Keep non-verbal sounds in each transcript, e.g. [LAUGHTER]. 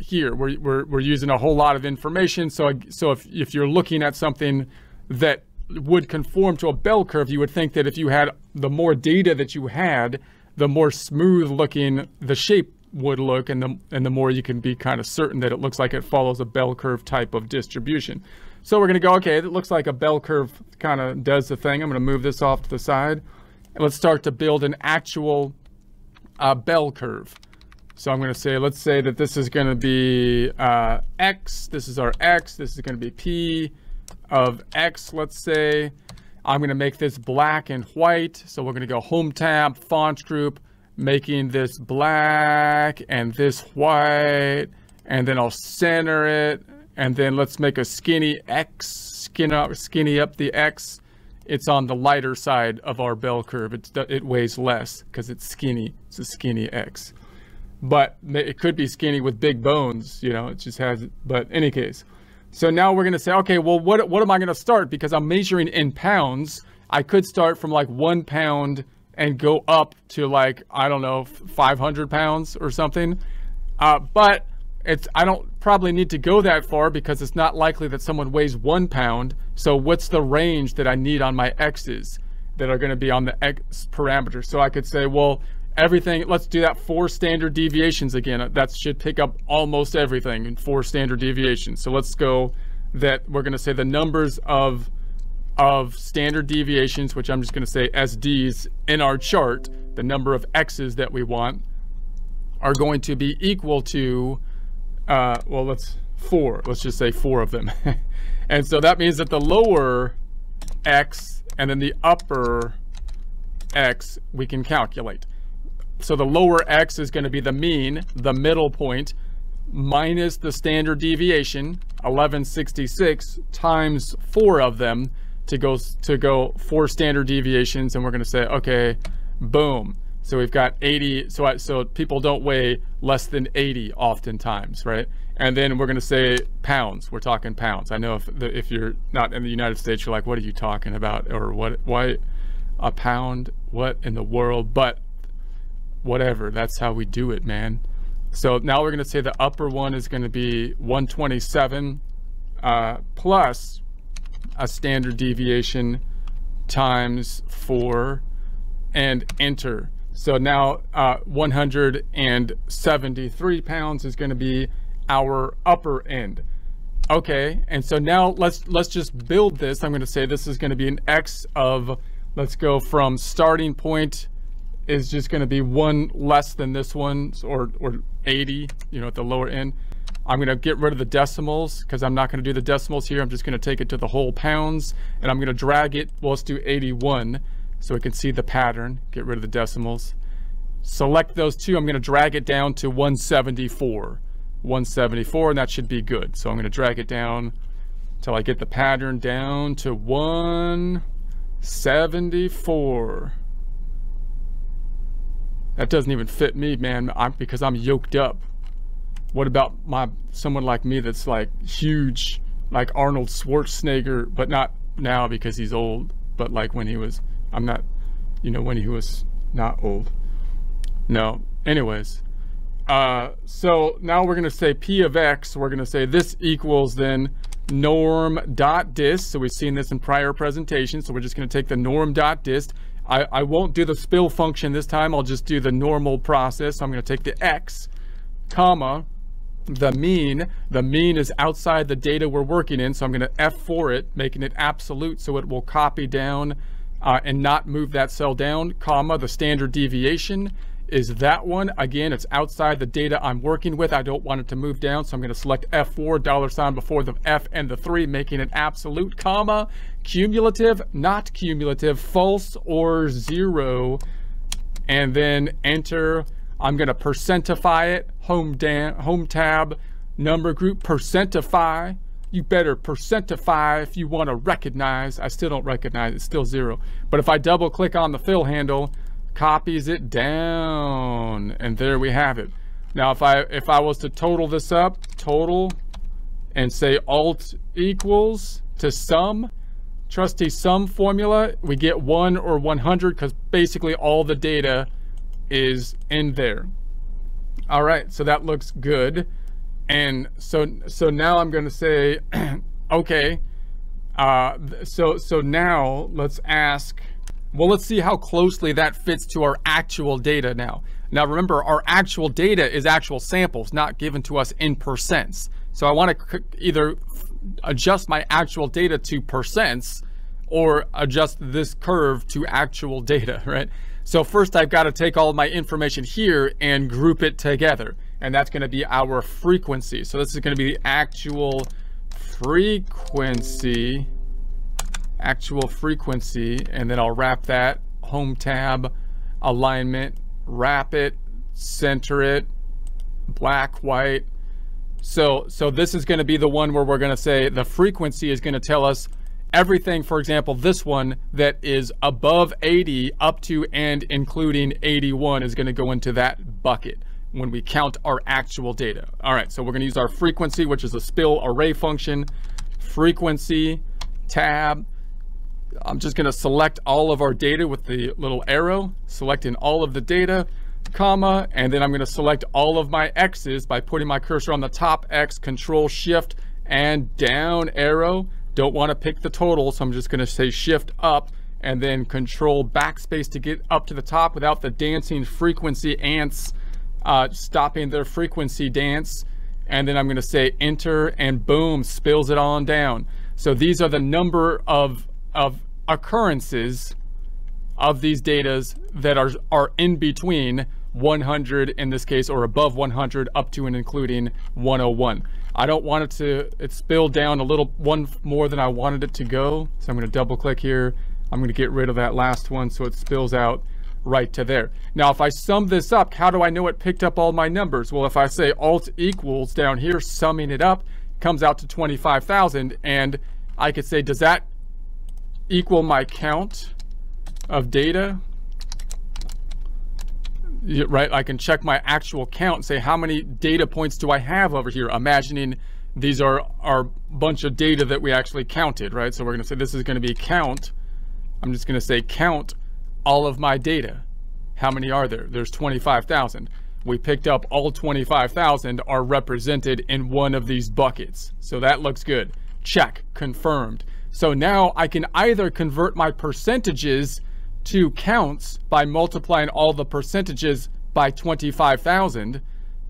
here. We're, we're, we're using a whole lot of information. So, so if, if you're looking at something that would conform to a bell curve, you would think that if you had the more data that you had, the more smooth looking the shape would look and the, and the more you can be kind of certain that it looks like it follows a bell curve type of distribution. So we're going to go, okay, it looks like a bell curve kind of does the thing. I'm going to move this off to the side. And let's start to build an actual uh, bell curve. So I'm going to say, let's say that this is going to be uh, X. This is our X. This is going to be P of X, let's say. I'm going to make this black and white. So we're going to go Home tab, Font Group, making this black and this white. And then I'll center it and then let's make a skinny X, skin up, skinny up the X. It's on the lighter side of our bell curve. It's, it weighs less because it's skinny. It's a skinny X. But it could be skinny with big bones, you know, it just has, but any case. So now we're going to say, okay, well, what, what am I going to start? Because I'm measuring in pounds. I could start from like one pound and go up to like, I don't know, 500 pounds or something. Uh, but it's I don't probably need to go that far because it's not likely that someone weighs one pound. So what's the range that I need on my x's that are going to be on the x parameter? So I could say, well, everything, let's do that four standard deviations again. That should pick up almost everything in four standard deviations. So let's go that we're going to say the numbers of of standard deviations, which I'm just going to say SDs in our chart, the number of x's that we want are going to be equal to uh, well, let's four, let's just say four of them. [LAUGHS] and so that means that the lower x and then the upper x we can calculate. So the lower x is going to be the mean, the middle point, minus the standard deviation, 1166, times four of them to go, to go four standard deviations. And we're going to say, okay, boom. So we've got 80, so, I, so people don't weigh less than 80 oftentimes, right? And then we're gonna say pounds, we're talking pounds. I know if, the, if you're not in the United States, you're like, what are you talking about? Or what, why a pound, what in the world? But whatever, that's how we do it, man. So now we're gonna say the upper one is gonna be 127 uh, plus a standard deviation times four and enter. So now uh, 173 pounds is going to be our upper end. Okay, and so now let's let's just build this. I'm going to say this is going to be an X of, let's go from starting point is just going to be one less than this one, or, or 80, you know, at the lower end. I'm going to get rid of the decimals because I'm not going to do the decimals here. I'm just going to take it to the whole pounds and I'm going to drag it. Well, let's do 81 so we can see the pattern, get rid of the decimals. Select those two, I'm gonna drag it down to 174. 174, and that should be good. So I'm gonna drag it down until I get the pattern down to 174. That doesn't even fit me, man, I'm, because I'm yoked up. What about my someone like me that's like huge, like Arnold Schwarzenegger, but not now because he's old, but like when he was I'm not, you know, when he was not old. No. Anyways, uh, so now we're going to say P of X. We're going to say this equals then norm dot dist. So we've seen this in prior presentations. So we're just going to take the norm dot dist. I, I won't do the spill function this time. I'll just do the normal process. So I'm going to take the X, comma, the mean. The mean is outside the data we're working in. So I'm going to F4 it, making it absolute. So it will copy down uh, and not move that cell down, comma, the standard deviation is that one. Again, it's outside the data I'm working with. I don't want it to move down, so I'm going to select F4, dollar sign before the F and the 3, making it absolute, comma, cumulative, not cumulative, false or 0, and then enter. I'm going to percentify it, home, home tab, number group, percentify, you better percentify if you want to recognize. I still don't recognize, it's still zero. But if I double click on the fill handle, copies it down, and there we have it. Now, if I if I was to total this up, total, and say alt equals to sum, trusty sum formula, we get one or 100 because basically all the data is in there. All right, so that looks good. And so, so now I'm going to say, [CLEARS THROAT] okay, uh, so, so now let's ask, well, let's see how closely that fits to our actual data now. Now, remember, our actual data is actual samples, not given to us in percents. So I want to either adjust my actual data to percents or adjust this curve to actual [LAUGHS] data, right? So first I've got to take all of my information here and group it together. And that's going to be our frequency. So this is going to be the actual frequency, actual frequency, and then I'll wrap that home tab, alignment, wrap it, center it, black, white. So, so this is going to be the one where we're going to say the frequency is going to tell us everything, for example, this one that is above 80 up to and including 81 is going to go into that bucket when we count our actual data. All right, so we're going to use our frequency, which is a spill array function, frequency tab. I'm just going to select all of our data with the little arrow, selecting all of the data, comma, and then I'm going to select all of my X's by putting my cursor on the top X, control shift and down arrow. Don't want to pick the total, so I'm just going to say shift up and then control backspace to get up to the top without the dancing frequency ants uh, stopping their frequency dance. And then I'm going to say enter and boom, spills it on down. So these are the number of, of occurrences of these datas that are, are in between 100 in this case, or above 100 up to and including 101. I don't want it to, it spilled down a little, one more than I wanted it to go. So I'm gonna double click here. I'm gonna get rid of that last one so it spills out right to there. Now, if I sum this up, how do I know it picked up all my numbers? Well, if I say alt equals down here, summing it up, comes out to 25,000. And I could say, does that equal my count of data? right? I can check my actual count and say how many data points do I have over here, imagining these are our bunch of data that we actually counted, right? So we're going to say this is going to be count. I'm just going to say count all of my data. How many are there? There's 25,000. We picked up all 25,000 are represented in one of these buckets. So that looks good. Check, confirmed. So now I can either convert my percentages to counts by multiplying all the percentages by 25,000,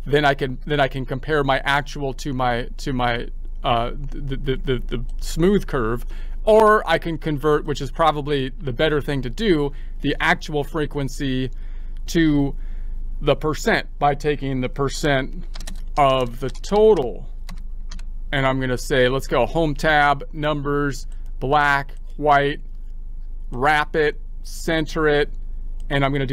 then I can then I can compare my actual to my to my uh, the, the, the, the smooth curve, or I can convert, which is probably the better thing to do, the actual frequency to the percent by taking the percent of the total. And I'm going to say, let's go. Home tab, numbers, black, white, wrap it, center it, and I'm going to do